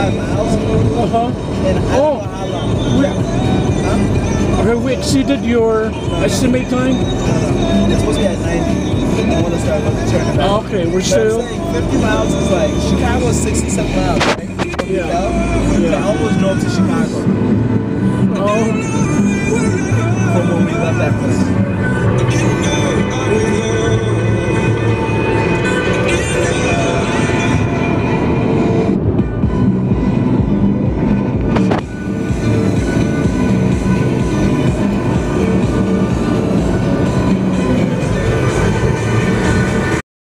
Uh-huh. And I Oh. don't know how long. Yeah. Huh? Have we exceeded your estimate time? I don't. It's supposed to be at 90. I want to start looking turning back. Oh, okay, we're But still. I'm saying 50 miles is like Chicago is 67 miles, right? From Yeah. Bell. Yeah. I almost drove to Chicago Oh, from when we left that place.